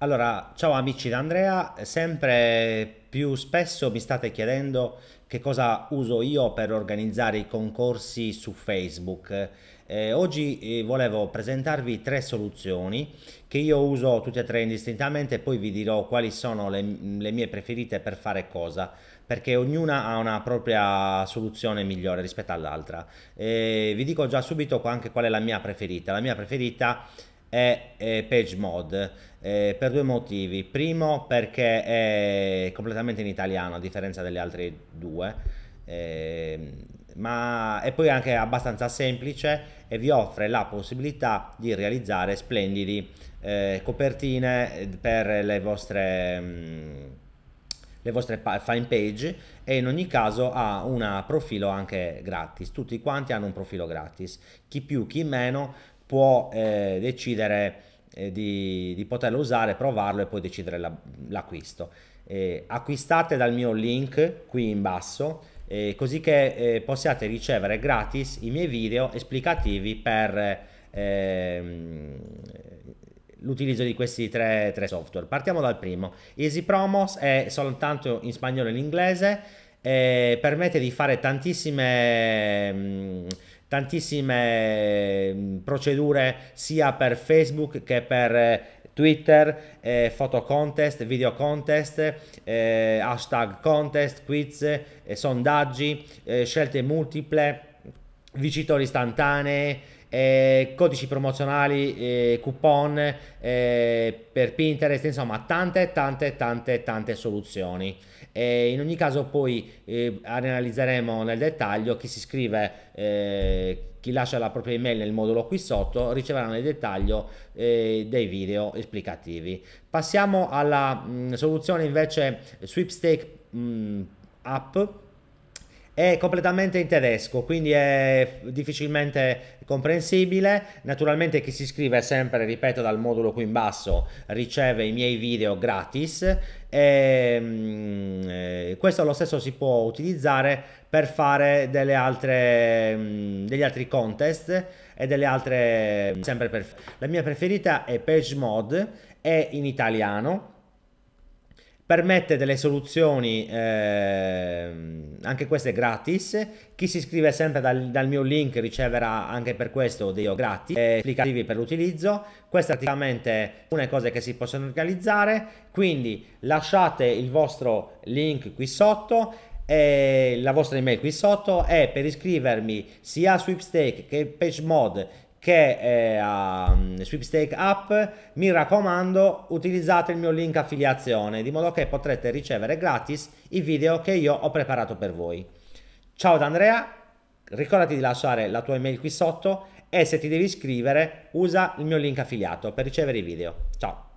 Allora, ciao amici da Andrea, sempre più spesso mi state chiedendo che cosa uso io per organizzare i concorsi su Facebook. Eh, oggi eh, volevo presentarvi tre soluzioni che io uso tutte e tre indistintamente e poi vi dirò quali sono le, le mie preferite per fare cosa, perché ognuna ha una propria soluzione migliore rispetto all'altra. Eh, vi dico già subito anche qual è la mia preferita. La mia preferita è, è Page Mod eh, per due motivi. Primo perché è completamente in italiano a differenza delle altre due. Eh, ma è poi anche abbastanza semplice e vi offre la possibilità di realizzare splendidi eh, copertine per le vostre, mh, mm, le vostre fan page e in ogni caso ha un profilo anche gratis tutti quanti hanno un profilo gratis chi più chi meno può eh, decidere eh, di, di, poterlo usare, provarlo e poi decidere la, l'acquisto. Eh, acquistate dal mio link qui in basso eh, così che eh, possiate ricevere gratis i miei video esplicativi per ehm, l'utilizzo di questi tre, tre, software. Partiamo dal primo. Easy Promos è soltanto in spagnolo e in inglese, eh, permette di fare tantissime... Mm, tantissime mm, procedure sia per Facebook che per eh, Twitter, eh, foto contest, video contest, eh, hashtag contest, quiz, eh, sondaggi, eh, scelte multiple, vincitori istantanei, eh, codici promozionali, eh, coupon eh, per Pinterest, insomma tante tante tante tante soluzioni. E in ogni caso poi eh, analizzeremo nel dettaglio chi si iscrive, eh, chi lascia la propria email nel modulo qui sotto riceverà nel dettaglio eh, dei video esplicativi. Passiamo alla mh, soluzione invece sweepstake mh, app è completamente in tedesco, quindi è difficilmente comprensibile. Naturalmente chi si iscrive sempre, ripeto, dal modulo qui in basso riceve i miei video gratis. E, mm, eh, questo lo stesso si può utilizzare per fare altre, mm, degli altri contest e delle altre mm, sempre per la mia preferita è Page Mod è in italiano permette delle soluzioni, eh, anche queste gratis. Chi si iscrive sempre dal, dal, mio link riceverà anche per questo dei gratis, eh, applicativi per l'utilizzo. Queste praticamente alcune cose che si possono realizzare, quindi lasciate il vostro link qui sotto e la vostra email qui sotto e per iscrivermi sia a Sweepstake che PageMod che è a um, Sweepstake App, mi raccomando utilizzate il mio link affiliazione di modo che potrete ricevere gratis i video che io ho preparato per voi. Ciao da Andrea, ricordati di lasciare la tua email qui sotto e se ti devi iscrivere usa il mio link affiliato per ricevere i video. Ciao!